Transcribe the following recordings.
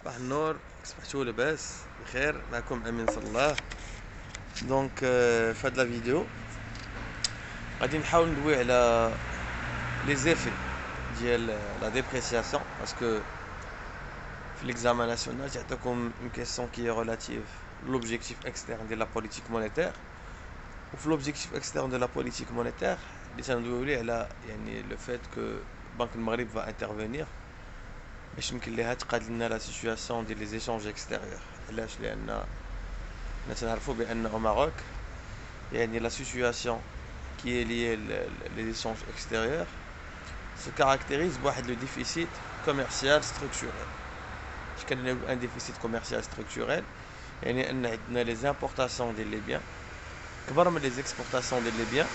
صباح النور صبحتو لاباس بخير معكم امين صلاح دونك في هاد لا فيديو غادي نحاول ندوي على لي زيفي ديال لا ديبريسياسيون باسكو في ليكزامان ناسيونال تعطيكم اون كيسيون كي ريلاتيف لوبجيكتيف اكسترن ديال لا بوليتيك مونيتير وفي لوبجيكتيف اكسترن ديال لا بوليتيك مونيتير اللي تندويو ليه على يعني لو فيت كو بنك المغرب فا انترفينير باش يمكن ليها تقاد لنا لا سيتوياسيون ديال لي زيشونج اكستيريور علاش لان حنا تنعرفوا بان او ماروك يعني لا سيتوياسيون كي لي لي زيشونج اكستيريور se caractérise بواحد لو ديفيسيت كوميرسيال ستركتوريل اش كان ان ديفيسيت كوميرسيال ستركتوريل يعني ان عندنا لي زامبورطاسيون ديال لي بيان كبر من لي زيكسبورطاسيون ديال لي بيان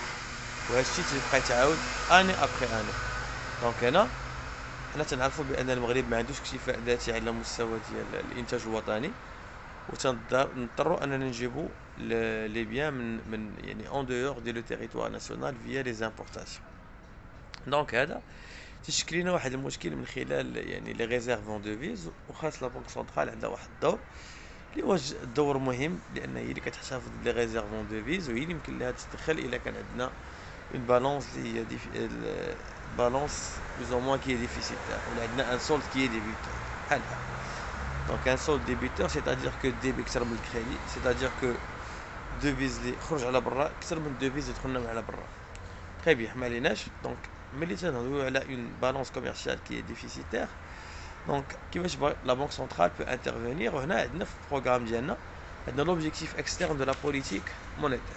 وهذا الشيء تيبقى يتعاود اني ابخي اني دونك هنا حنا تنعرفوا بأن المغرب ما عندوش اكتفاء ذاتي على مستوى ديال الإنتاج الوطني وتنضطروا أننا نجيبوا لي بيان من من يعني اون دور دي لو تيريتوار ناسيونال فيا لي زامبورطاسيون دونك هذا تشكل لنا واحد المشكل من خلال يعني لي ريزيرف اون دوفيز وخاص لا بنك سنترال عندها واحد الدور اللي هو الدور مهم لأن هي اللي كتحتفظ بلي ريزيرف اون دوفيز وهي اللي يمكن لها تدخل إلا كان عندنا اون بالونس اللي هي بالونس بلوز او موان كي هي ديفيسيتير ولا عندنا ان سولد كي هي ديبيتور بحال بحال دونك ان سولد ديبيتور سيتادير كو ديبي كثر من الكريدي سيتادير كو دوفيز اللي خرج على برا كثر من دوفيز اللي دخلنا على برا تري بيان ما عليناش دونك ملي تنهضرو على اون بالونس كوميرسيال كي هي ديفيسيتير دونك كيفاش لا بنك سنترال بو انترفينير وهنا عندنا في البروغرام ديالنا عندنا لوبجيكتيف اكسترن دو لا بوليتيك مونيتير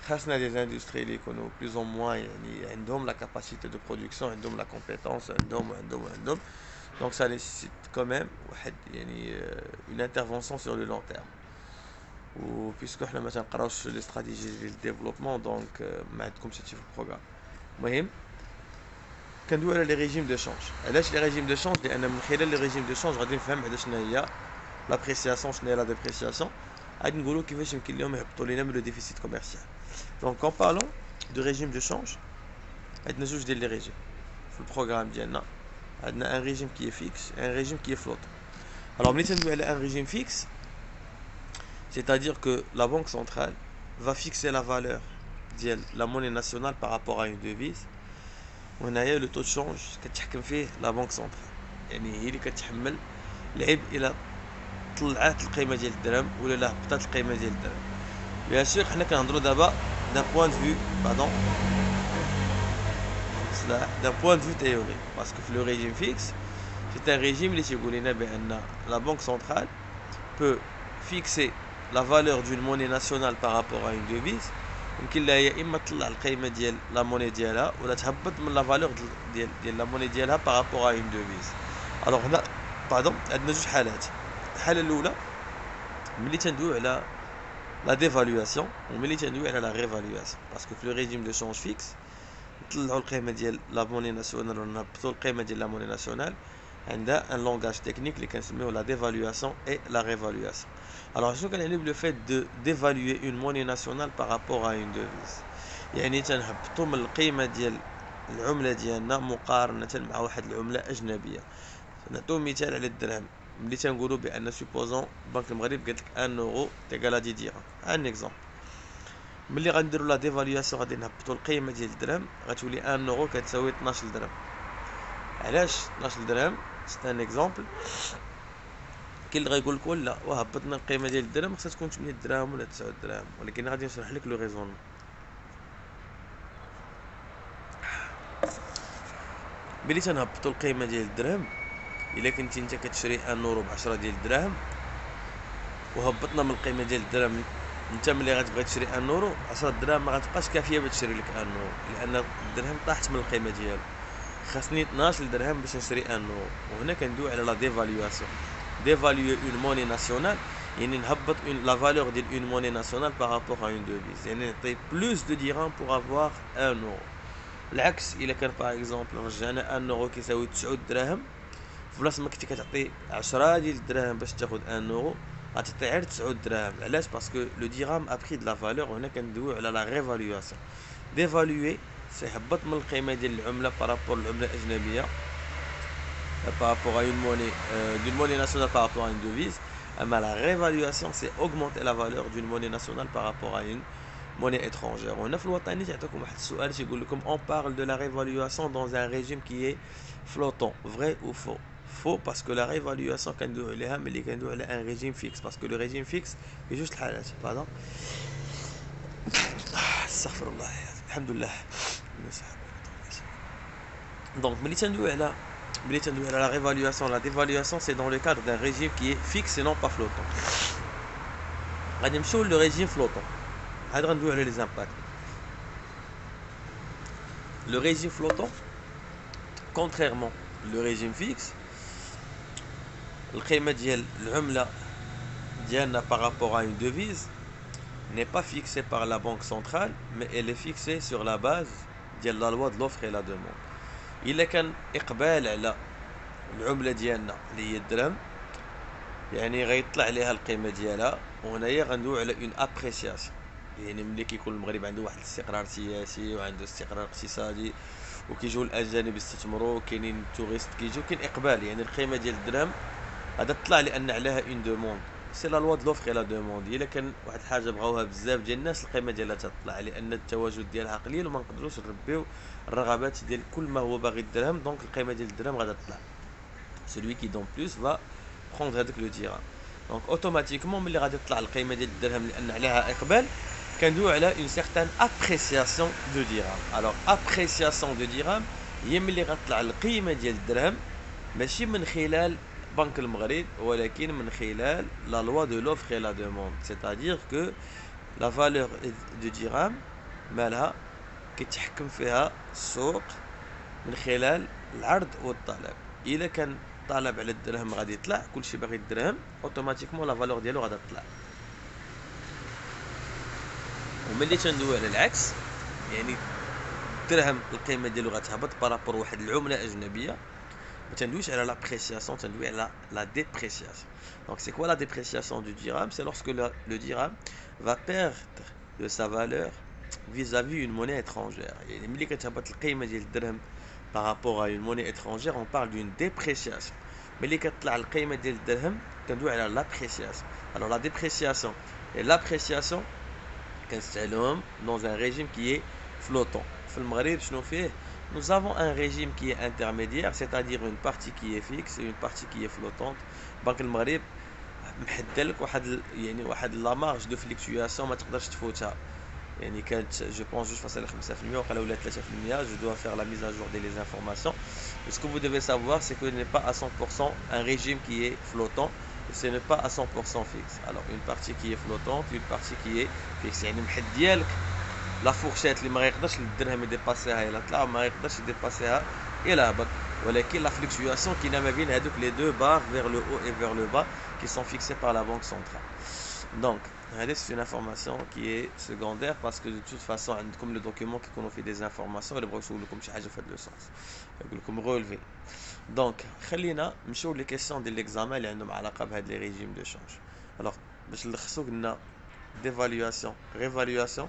خاصنا دي زاندستري اللي يكونوا بلوز او موان يعني عندهم لا كاباسيتي دو برودكسيون عندهم لا كومبيتونس عندهم عندهم عندهم دونك سا نيسيت كوميم واحد يعني اون انترفونسيون سور لو لون تيرم و بيسكو حنا ما تنقراوش لي استراتيجي ديال الديفلوبمون دونك ما عندكمش هادشي في البروغرام المهم كندوي على لي ريجيم دو شونج علاش لي ريجيم دو شونج لان من خلال لي ريجيم دو شونج غادي نفهم بعدا شنو هي لابريسياسيون شنو هي لا ديبريسياسيون غادي نقولوا كيفاش يمكن لهم يهبطوا لينا من لو ديفيسيت كوميرسيال دونك اون بارلون دو ريجيم دو شونج عندنا جوج ديال لي ريجيم في البروغرام ديالنا عندنا ان ريجيم كي فيكس ان ريجيم كي فلوت alors ملي تندوي على ان ريجيم فيكس c'est-à-dire que la banque centrale va fixer la valeur ديال la monnaie nationale par rapport à une devise وهنايا لو تو شونج كتحكم فيه لا بنك سونترال يعني هي اللي كتحمل العبء الى طلعات القيمه ديال الدرهم ولا لا هبطات القيمه ديال الدرهم بيان سور حنا كنهضروا دابا دان بوان فيو باردون دان بوان فيو تيوري باسكو في لو ريجيم فيكس سي ان ريجيم اللي تيقول لنا بان لا بنك سونترال بو فيكسي لا فالور دون موني ناسيونال par rapport à une devise يمكن لها يا اما تطلع القيمه ديال لا موني ديالها ولا تهبط من لا فالور ديال ديال لا موني ديالها بارابور ا اون دوفيز الوغ هنا باردون عندنا جوج حالات الحاله الاولى ملي تندويو على لا ديفالواسيون وملي تندويو على لا ريفالواسيون باسكو في لو ريجيم دو شونج فيكس نطلعوا القيمه ديال لا موني ناسيونال ولا نهبطوا القيمه ديال لا موني ناسيونال عندها ان لونغاج تكنيك اللي كنسميوه لا ديفالواسيون اي لا ريفالواسيون Alors, je veux le fait d'évaluer une monnaie nationale par rapport à une devise. يعني تنهبطوا من القيمة ديال العملة ديالنا مقارنة مع واحد العملة أجنبية. نعطيو مثال على الدرهم. ملي تنقولوا بأن سوبوزون بنك المغرب قالت لك 1 اورو تيكال 10 درهم. ان اكزومبل. ملي غنديروا لا ديفالواسيون غادي نهبطوا القيمة ديال الدرهم غتولي 1 اورو كتساوي 12 درهم. علاش 12 درهم؟ سي ان اكزومبل. كاين اللي غيقول لك لا وهبطنا القيمه ديال الدرهم خصها تكون 8 دراهم ولا 9 دراهم ولكن غادي نشرح لك لو ريزون ملي تنهبطوا القيمه ديال الدرهم إلا كنتي أنت كتشري ان اورو ب 10 ديال الدراهم وهبطنا من القيمة ديال الدرهم أنت ملي غتبغي تشري ان اورو 10 دراهم ما غتبقاش كافية باش تشري لك ان اورو لأن الدرهم طاحت من القيمة ديالو. خاصني 12 درهم باش نشري ان اورو وهنا كندوي على لا ديفالواسيون ديفالوي اون موني ناسيونال يعني نهبط لا فالور ديال اون موني ناسيونال بارابور ا اون دوفيز يعني نعطي بلوس دو ديرام بوغ افوار ان اورو العكس إلا كان باغ اكزومبل رجعنا ان اورو كيساوي 9 دراهم فلاس ما كنتي كتعطي 10 ديال الدراهم باش تاخذ ان اورو غتعطي غير 9 دراهم علاش باسكو لو ديرام ابري دو لا فالور وهنا كندويو على لا ريفالواسيون ديفالوي سيهبط من القيمه ديال العمله بارابور للعمله الاجنبيه بارابور ا اون موني دون موني ناسيونال بارابور ا اون دوفيز اما لا ريفالواسيون سي اوغمونتي لا فالور دون موني ناسيونال بارابور ا اون monnaie étrangère. On a flottani, comme on parle de la réévaluation dans un régime qui est flottant. Vrai ou faux Faux parce que la réévaluation, on a un régime fixe. Parce que le régime fixe est juste la Pardon Alhamdulillah. Donc, la réévaluation, la dévaluation, c'est dans le cadre d'un régime qui est fixe et non pas flottant. Le régime flottant. les impacts. Le régime flottant, contrairement au régime fixe, le par rapport à une devise n'est pas fixé par la banque centrale, mais elle est fixée sur la base de la loi de l'offre et la demande. Est qu'un إقبال على العملة ديالنا اللي هي الدرهم يعني غيطلع عليها القيمة ديالها وهنايا غندوي على اون ابريسياسيون يعني ملي كيكون المغرب عنده واحد الاستقرار سياسي وعنده استقرار اقتصادي وكيجيو الأجانب يستثمروا كاينين توريست كيجيو كاين إقبال يعني القيمة ديال الدرهم غادا تطلع لأن عليها اون دوموند سي لا لوا دو لوفر لا دوموند إلا كان واحد الحاجة بغاوها بزاف ديال الناس القيمة ديالها تطلع لأن التواجد ديالها قليل وما نقدروش نربيو الرغبات ديال كل ما هو باغي الدرهم دونك القيمة ديال الدرهم غادا تطلع. Celui qui donne plus va prendre هذاك لو dirham دونك اوتوماتيكمون ملي غادي تطلع القيمة ديال الدرهم لأن عليها إقبال كندوي على une certaine appréciation de dirham. Alors appréciation de dirham هي ملي غتطلع القيمة ديال الدرهم ماشي من خلال بنك المغرب ولكن من خلال لا لوا دو لوفر اي لا دوموند سيتادير كو لا فالور دو ديرام مالها كيتحكم فيها السوق من خلال العرض والطلب. إلا كان طلب على الدرهم غادي يطلع كلشي باغي الدرهم اوتوماتيكمون لا فالور ديالو غادي تطلع. وملي تندوي على العكس يعني الدرهم القيمة ديالو غتهبط بارابور واحد العملة أجنبية Tchendouj, elle a l'appréciation, Tchendouj, elle a la dépréciation. Donc c'est quoi la dépréciation du dirham? C'est lorsque le, dirham va perdre de sa valeur vis-à-vis -vis une monnaie étrangère. Et les par rapport à une monnaie étrangère, on parle d'une dépréciation. Mais les dirham, Tchendouj, elle a l'appréciation. Alors la dépréciation et l'appréciation, c'est l'homme dans un régime qui est flottant. Le Maghreb, je fait nous avons un régime qui est intermédiaire c'est-à-dire une partie qui est fixe et une partie qui est flottante بنك المغرب محدد لك واحد يعني واحد لا مارج دو فليكتوياسيون ما تقدرش تفوتها يعني كانت جو بونس 2.5% وقال ولا 3% je dois faire la mise à jour des informations ce que vous devez savoir c'est que ce n'est pas à 100% un régime qui est flottant ce n'est pas à 100% fixe alors une partie qui est flottante une partie qui est fixe يعني محد ديالك لا فورشيت اللي ما يقدرش الدرهم يديباسيها الى طلع ما يقدرش يديباسيها الى هبط ولكن لا فليكسياسيون كاينه ما بين هذوك لي دو بار فيغ لو او اي فيغ لو با qui sont fixés par la banque centrale donc c'est une information qui est secondaire parce que de toute façon comme le document qui nous fait des informations اللي بغاو يسولوا لكم شي حاجه في هذا لو سونس يقول لكم رولفي دونك خلينا نمشيو لي كيسيون ديال ليكزامان اللي عندهم علاقه بهاد لي ريجيم دو شونج الوغ باش نلخصو قلنا ديفالواسيون ريفالواسيون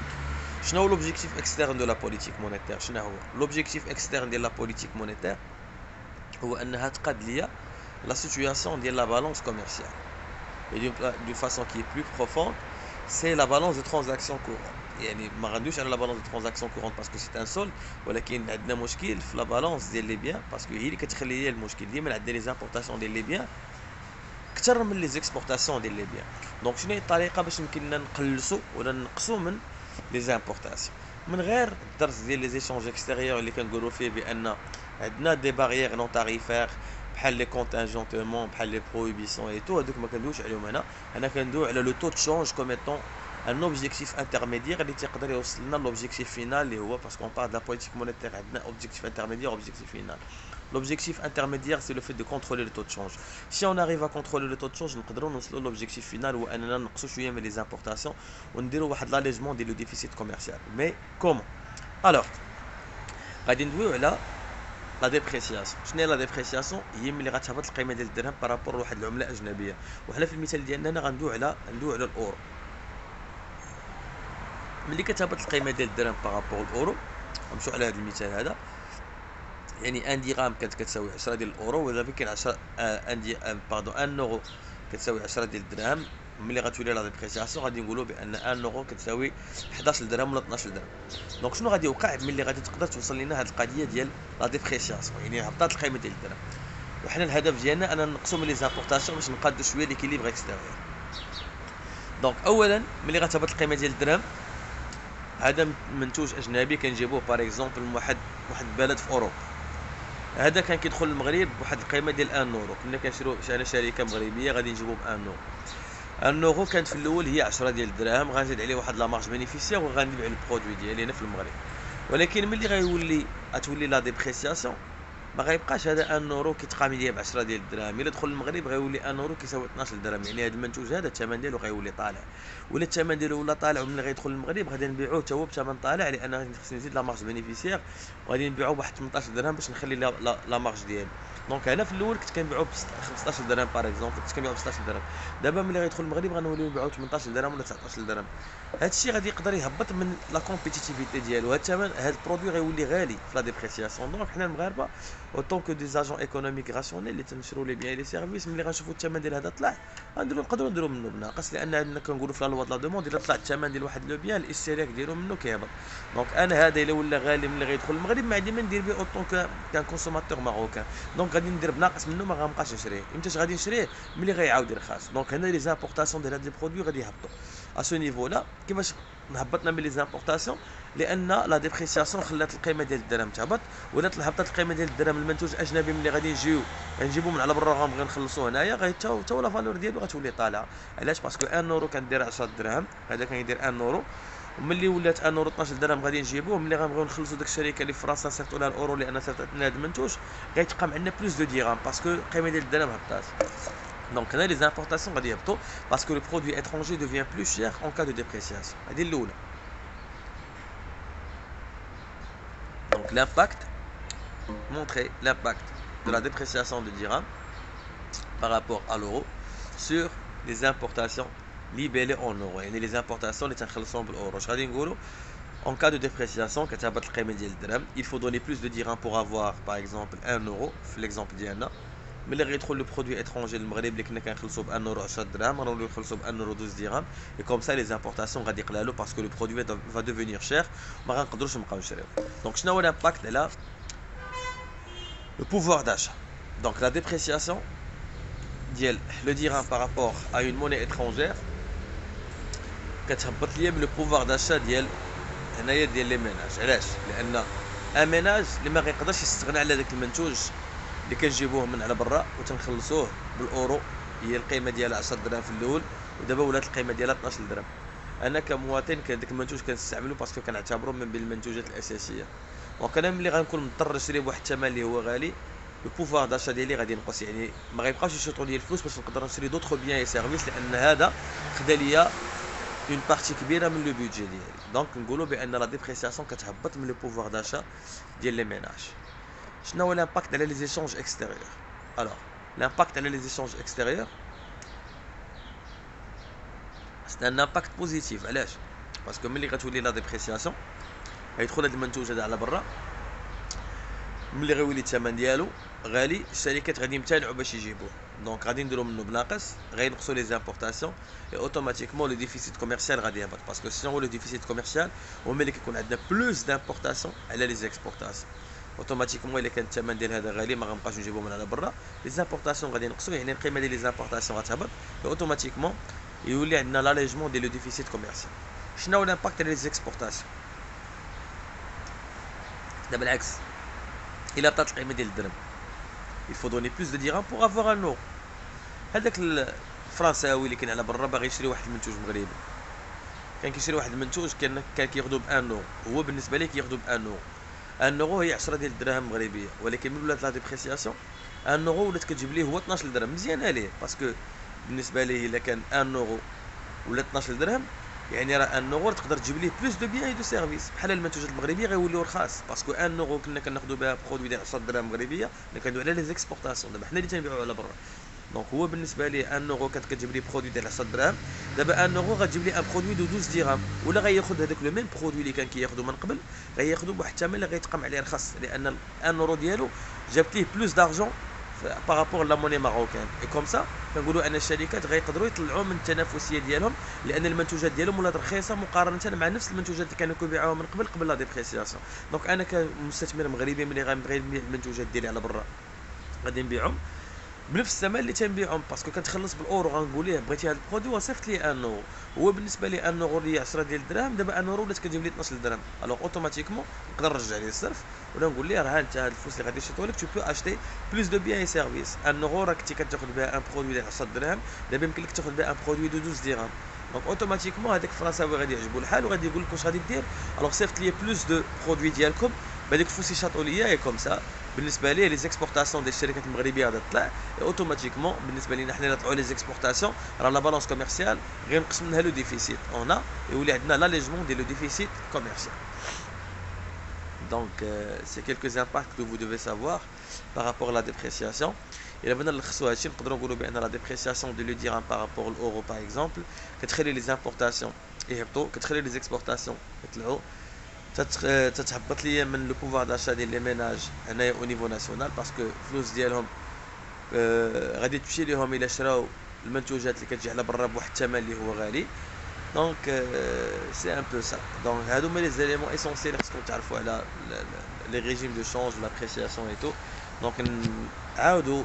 شنو هو لوبجيكتيف اكسترن دو لا بوليتيك مونيتير شنو هو لوبجيكتيف اكسترن ديال لا بوليتيك مونيتير هو انها تقاد ليا لا سيتوياسيون ديال لا بالانس كوميرسيال et d'une façon qui est plus profonde c'est la balance de transaction courante يعني ما غندويش على لا بالونس دو ترانزاكسيون كورونت باسكو سي ان سول ولكن عندنا مشكل في لا بالونس ديال لي بيان باسكو هي اللي كتخلي لي المشكل ديما عندنا لي زامبورتاسيون ديال لي بيان اكثر من لي زيكسبورتاسيون ديال لي بيان دونك شنو هي الطريقه باش يمكننا نقلصوا ولا نقصوا من لي زامبورتاسيون من غير الدرس ديال لي زيشونج اكستيريور اللي كنقولوا فيه بان عندنا دي باريير نون تاريفير بحال لي كونتينجونتمون بحال لي برويبيسيون اي تو هذوك ما كندويش عليهم هنا انا كندوي على لو تو دو شونج كوم ايتون ان اوبجيكتيف انترميديير اللي تيقدر يوصلنا لوبجيكتيف فينال اللي هو باسكو اون بار لا بوليتيك مونيتير عندنا اوبجيكتيف انترميديير اوبجيكتيف فينال L'objectif intermédiaire, c'est le fait de contrôler le taux de change. Si on arrive à contrôler le taux de change, nous pouvons l'objectif final où on a les importations, on a l'allègement du déficit commercial. Mais comment Alors, là, لا ديبريسياسيون شنو هي لا ديبريسياسيون هي ملي غتهبط القيمه ديال الدرهم بارابور لواحد العمله اجنبيه وحنا في المثال ديالنا غندوي على ندوي على الاورو ملي كتهبط القيمه ديال الدرهم بارابور الاورو نمشيو على هذا المثال هذا يعني ان درهم كانت كتساوي 10 ديال الأورو ودابا كاين 10 ان دي باردون أن اورو كتساوي 10 ديال الدرهم. ملي غتولي لا ديبريسياسيون غادي نقولوا بأن 1 اورو كتساوي 11 درهم ولا 12 درهم دونك شنو غادي يوقع؟ ملي غادي تقدر توصل لنا هذه القضية ديال لا ديبريسياسيون يعني هبطات القيمة ديال الدرهم. وحنا الهدف ديالنا أننا نقصوا من لي زامبورتاسيون باش نقادو شوية ليكيليبر اكستيريور دونك اولا ملي غتهبط القيمة ديال الدرهم هذا منتوج أجنبي كنجيبوه باغ اكزومبل من واحد واحد البلد في أوروبا. هذا كان كيدخل المغرب بواحد القيمة ديال 1 اورو كنا كنشرو أنا شركة مغربية غادي نجيبو ب 1 اورو 1 اورو كانت في الأول هي 10 ديال الدراهم غنزيد عليه واحد لا مارج بينيفيسيير وغنبيع البرودوي ديالي هنا في المغرب. ولكن ملي غيولي غتولي لا ديبريسياسيون ما غيبقاش هذا 1 اورو كيتقام ليا ب 10 ديال الدراهم إلا دخل المغرب غيولي 1 اورو كيساوي 12 درهم يعني هذا المنتوج هذا الثمن ديالو غيولي طالع. ولا الثمن ديالو ولا طالع وملي غيدخل المغرب غادي نبيعوه حتى هو بثمن طالع لأن خصني نزيد لا مارج بينيفيسيير. وغادي نبيعوه بواحد 18 درهم باش نخلي لا مارج ديالي دونك أنا في الأول كنت كنبيعو ب 15 درهم باغ اكزومبل كنت كنبيعو ب 16 درهم. دابا ملي غيدخل المغرب غنوليو نبيعو 18 درهم ولا 19 درهم. الشيء غادي يقدر يهبط من لا كومبيتيتيفيتي ديالو. هذا الثمن هذا البرودوي غيولي غالي في لا ديبريسياسيون دونك حنا المغاربة اوتون كو دي زاجون ايكونوميك راسيونيل اللي تنشرو لي بيان لي سيرفيس ملي غنشوفو الثمن ديال هذا طلع غنديرو نقدرو نديرو منه بناقص لأن عندنا كنقولوا في لا لوا لا دوموند الا طلع الثمن ديال واحد لو بيان الاستهلاك ديالو منه كيهبط دونك أنا هذا الا ولا غالي ملي غيدخل المغرب ما عندي ما ندير به اوتون كان كونسوماتور ماروكان دونك غادي ندير بناقص منه ما غنبقاش نشريه امتاش غادي نشريه ملي غيعاود يرخص دونك هنا لي زامبورتاسيون ديال هاد لي برودوي غادي يهبطوا ا سو نيفو لا كيفاش هبطنا من لي زامبورتاسيون لأن لا ديبريسياسيون خلات القيمة ديال الدرهم تهبط ولات هبطت القيمة ديال الدرهم المنتوج الاجنبي ملي غادي نجيو غنجيبو من على برا غنبغي نخلصوه هنايا غيتا تا لا فالور ديالو غتولي طالعه علاش؟ باسكو 1 اورو كندير 10 درهم هذا كيدير 1 اورو وملي ولات 1 اورو 12 درهم غادي نجيبوه ملي غنبغيو نخلصوا ديك الشركة اللي في فرنسا صيفطوا لها الأورو لأن صيفطت لنا هذا المنتوج غيتبقى عندنا بلوس دو ديرام باسكو القيمة ديال الدرهم هبطات. Donc on a les importations parce que le produit étranger devient plus cher en cas de dépréciation. Donc l'impact, montrer l'impact de la dépréciation du dirham par rapport à l'euro sur les importations libellées en euros. Et les importations, les ressemblent en euros. En cas de dépréciation, il faut donner plus de dirhams pour avoir par exemple 1 euro, l'exemple d'Yana ملي غيدخل لو برودوي اترونجي للمغرب اللي كنا كنخلصوا ب 1 اورو 10 درهم غنوليو نخلصوا ب 1 اورو 12 درهم اي كوم سا لي زامبورتاسيون غادي يقلالو باسكو لو برودوي فا دوفينير شير ما غنقدروش نبقاو نشريو دونك شنو هو الامباكت على لو بوفوار داشا دونك لا ديبريسياسيون ديال لو ديرام بارابور ا اون موني اترونجير كتهبط ليا من لو بوفوار داشا ديال هنايا ديال لي ميناج علاش لان ان ميناج اللي ما غيقدرش يستغنى على داك المنتوج اللي كنجيبوه من على برا وتنخلصوه بالأورو هي القيمة ديالها 10 درهم في الأول ودابا ولات القيمة ديالها 12 درهم. أنا كمواطن داك المنتوج كنستعملو باسكو كنعتبرو من بين المنتوجات الأساسية. دونك أنا ملي غنكون مضطر نشري بواحد الثمن اللي هو غالي لو بوفوار داشا ديالي غادي ينقص. يعني ما غيبقاوش يشوطوا لي الفلوس باش نقدر نشري دوطخ بيان اي سيرفيس لأن هذا خدا ليا اون بارتي كبيرة من لو بودجي ديالي. دونك نقولوا بأن لا ديبريسياسيون كتهبط من لو بوفوار داشا ديال لي ميناج شنو l'impact على les échanges extérieurs alors l'impact على les échanges extérieurs c'est un impact positif علاش باسكو ملي غتولي لا ديبريسياسيون غيدخل هذا المنتوج هذا على برا ملي غيولي الثمن ديالو غالي الشركات غادي يمتنعوا باش يجيبوه دونك غادي نديرو منه بناقص غينقصوا لي زامبورطاسيون اي اوتوماتيكمون لو ديفيسيت كوميرسيال غادي يهبط باسكو سينو لو ديفيسيت كوميرسيال هو ملي كيكون عندنا بلوس دامبورطاسيون على لي زيكسبورطاسيون اوتوماتيكمون الا كان الثمن ديال هذا غالي ما غنبقاش نجيبو من على برا لي زامبورطاسيون غادي ينقصوا يعني القيمه ديال لي زامبورطاسيون غتهبط اوتوماتيكمون يولي عندنا لاليجمون ديال لو ديفيسيت كوميرسيال شنو هو الامباكت على لي زيكسبورطاسيون دابا العكس الا بطات القيمه ديال الدرهم il faut donner plus de dirhams pour avoir un euro. هذاك الفرنساوي اللي كان على برا باغي يشري واحد المنتوج مغربي كان كيشري واحد المنتوج كان كان كياخذو ب 1 اورو هو بالنسبة ليه كياخذو ب 1 اورو 1 اورو هي 10 ديال الدراهم مغربية ولكن من ولات لا ديبريسياسيون 1 اورو ولات كتجيب ليه هو 12 درهم. مزيانه ليه باسكو بالنسبة ليه إلا كان 1 اورو ولا 12 درهم يعني راه ان اورو تقدر تجيب ليه بلوس دو بيان دو سيرفيس بحال المنتوجات المغربية غيوليو رخاص باسكو ان اورو كنا كناخذوا بها برودوي ديال 10 دراهم مغربية اللي كندوي على لي زيكسبورتاسيون دابا حنا اللي تنبيعوا على برا. دونك هو بالنسبة ليه ان اورو كانت كتجيب ليه برودوي ديال 10 دراهم دابا ان اورو غتجيب ليه ان برودوي دو 12 درهم ولا غياخذ هذاك لو ميم برودوي اللي كان كياخذو من قبل غياخذو بواحد الثمن اللي غيتقام عليه رخص لأن ان اورو ديالو جابت ليه بلوس دارجون بارابور لا موني ماروكان اي كوم سا كنقولوا أن الشركات غيقدروا يطلعوا من التنافسية ديالهم لأن المنتوجات ديالهم ولات رخيصة مقارنة مع نفس المنتوجات اللي كانوا كيبيعوها من قبل قبل لا ديبريسياسيون دونك أنا كمستثمر مغربي ملي غنبغي نبيع المنتوجات ديالي على برا غادي نبيعهم. بنفس الثمن اللي تنبيعهم باسكو كنتخلص بالأورو غنقول ليه بغيتي هذا البرودوي وصيفط لي ان اورو هو بالنسبة لي ان اورو اللي 10 ديال الدراهم دابا ان اورو ولات كتجيب لي 12 درهم ألوغ أوتوماتيكمون نقدر نرجع ليه الصرف ولا نقول ليه راه أنت هاد الفلوس اللي غادي نشيطو لك تو بو اشتي بلوس دو بيان اي سيرفيس ان اورو راه كنتي كتاخذ بها ان برودوي ديال 10 درهم دابا يمكن لك تاخذ بها ان برودوي دو 12 درهم دونك أوتوماتيكمون هذاك الفرنساوي غادي يعجبو الحال وغادي يقول لك واش غادي دير. ألوغ صيفط لي بلوس دو برودوي ديالكم بهذيك الفلوس يشاطوا ليا اي كوم سا بالنسبه ليه لي زيكسبورتاسيون ديال الشركات المغربيه غادي تطلع اوتوماتيكمون بالنسبه لينا حنا طلعوا لي زيكسبورتاسيون راه لا بالونس كوميرسيال غينقص منها لو ديفيسيت اون يولي عندنا لاليجمون ديال لو ديفيسيت كوميرسيال دونك سي كيلكوز امباكت كو فو دوفي سافوار بارابور لا ديبريسياسيون الا بغينا نلخصوا هادشي نقدروا نقولوا بان لا ديبريسياسيون دو لو ديرام بارابور الاورو باغ اكزومبل كتخلي لي زامبورتاسيون يهبطوا كتخلي لي زيكسبورتاسيون يطلعوا تتهبط ليا من لو بوفوار داشا ديال لي ميناج هنايا أو نيفو ناسيونال باسكو الفلوس ديالهم غادي تمشي ليهم إلا شراو المنتوجات اللي كتجي على برا بواحد الثمن اللي هو غالي. دونك سي ان بو سا دونك هادو هما لي زيليمون اسونسيال خصكم تعرفوا على لي ريجيم دو شونج لابريسياسيون اي تو دونك نعاودوا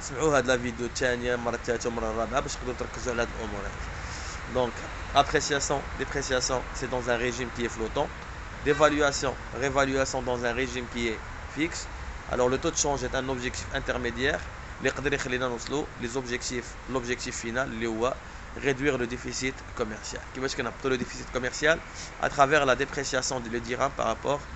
سمعوا هاد لا فيديو الثانية مرة الثالثه ومرة الرابعه باش تقدروا تركزوا على هاد الأمور هادي. دونك appréciation dépréciation c'est dans un régime qui est d'évaluation, réévaluation dans un régime qui est fixe. Alors le taux de change est un objectif intermédiaire. Les objectifs, l'objectif final, réduire le déficit commercial. Qui veut dire le déficit commercial à travers la dépréciation du dirham par rapport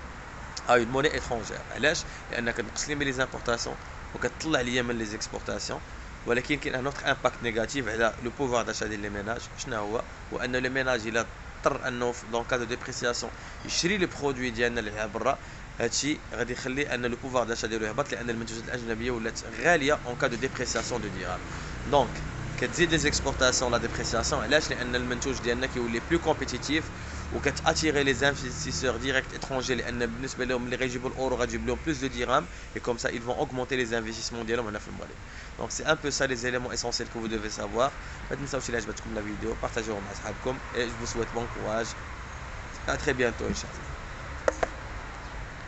à une monnaie étrangère. علاش لانك تنقص لي les importations وكتطلع لي من les exportations ولكن كاين un autre impact négatif على le pouvoir d'achat des ménages شنو هو هو ان les ménages الى اضطر انه دون كا دو ديبريسياسيون يشري لي برودوي ديالنا اللي برا هادشي غادي يخلي ان لو بوفوار داشا ديالو يهبط لان المنتوجات الاجنبيه ولات غاليه اون كا دو ديبريسياسيون دو ديرام دونك كتزيد لي زيكسبورتاسيون لا ديبريسياسيون علاش لان المنتوج ديالنا كيولي بلو كومبيتيتيف وكتاتيري لي انفستيسور ديريكت اترونجي لان بالنسبه لهم اللي غيجيبوا الاورو غتجيب لهم بلوس دو ديرام اي كوم سا ils vont augmenter les investissements ديالهم هنا في المغرب دونك سي ان بو سا لي زيليمون اسونسيال كو فو دوفي سافوار ما تنساوش الى عجبتكم لا فيديو بارطاجيوها مع صحابكم اي جو سويت بون كوراج ا تري بيانتو ان شاء الله